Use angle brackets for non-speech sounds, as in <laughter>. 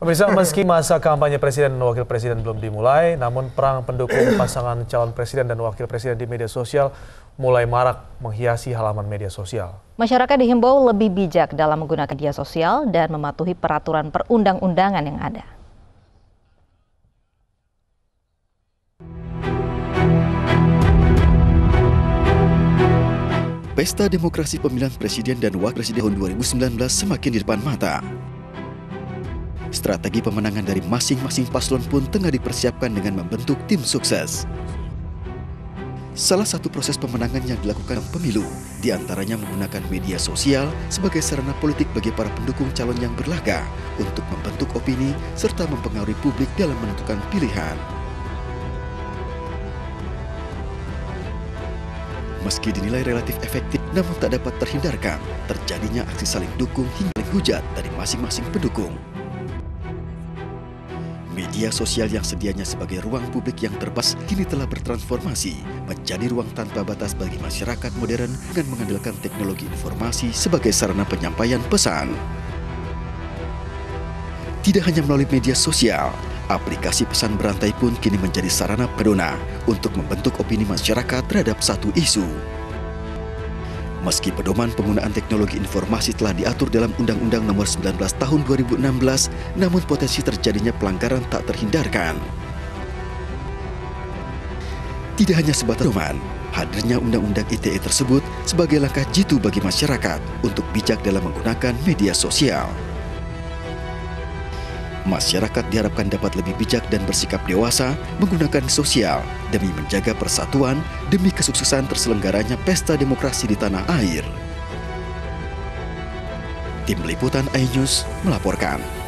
Pemirsa, meski masa kampanye presiden dan wakil presiden belum dimulai, namun perang pendukung <clears throat> pasangan calon presiden dan wakil presiden di media sosial mulai marak menghiasi halaman media sosial. Masyarakat dihimbau lebih bijak dalam menggunakan media sosial dan mematuhi peraturan perundang-undangan yang ada. Pesta demokrasi pemilihan presiden dan wakil presiden tahun 2019 semakin di depan mata. Strategi pemenangan dari masing-masing paslon pun tengah dipersiapkan dengan membentuk tim sukses. Salah satu proses pemenangan yang dilakukan pemilu, di antaranya menggunakan media sosial sebagai sarana politik bagi para pendukung calon yang berlaga untuk membentuk opini serta mempengaruhi publik dalam menentukan pilihan. Meski dinilai relatif efektif, namun tak dapat terhindarkan terjadinya aksi saling dukung hingga hujat dari masing-masing pendukung. Media sosial yang sedianya sebagai ruang publik yang terbas kini telah bertransformasi menjadi ruang tanpa batas bagi masyarakat modern dengan mengandalkan teknologi informasi sebagai sarana penyampaian pesan. Tidak hanya melalui media sosial, aplikasi pesan berantai pun kini menjadi sarana pedona untuk membentuk opini masyarakat terhadap satu isu. Meski pedoman penggunaan teknologi informasi telah diatur dalam Undang-Undang Nomor 19 Tahun 2016, namun potensi terjadinya pelanggaran tak terhindarkan. Tidak hanya sebatas pedoman, hadirnya Undang-Undang ITE tersebut sebagai langkah jitu bagi masyarakat untuk bijak dalam menggunakan media sosial masyarakat diharapkan dapat lebih bijak dan bersikap dewasa menggunakan sosial demi menjaga persatuan demi kesuksesan terselenggaranya pesta demokrasi di tanah air. Tim Liputan iNews melaporkan.